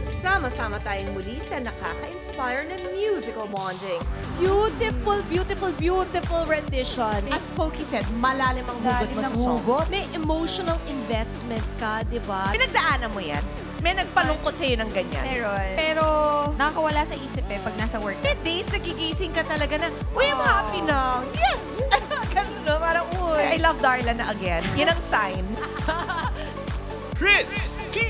Magsama-sama tayong muli sa nakaka-inspire na musical bonding. Beautiful, beautiful, beautiful rendition. As Pokey said, malalim ang hugot Lalim mo sa ng song. hugot. May emotional investment ka, di ba? Pinagdaanan mo yan? May nagpalungkot sa'yo ng ganyan? Meron. Pero nakakawala sa isip eh pag nasa work. May days nagigising ka talaga na, uy, I'm happy now. Yes! Ganun no? Parang, uy, I love Darla na again. Yan ang sign. Chris TV